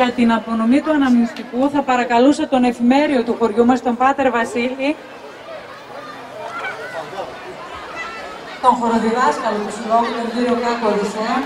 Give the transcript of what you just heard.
για την απονομή του αναμνηστικού. Θα παρακαλούσα τον εφημέριο του χωριού μας, τον Πάτερ Βασίλη, τον χωροδιδάσκαλο του Συλλόγου, τον κύριο Κάκο Οδυσσέα,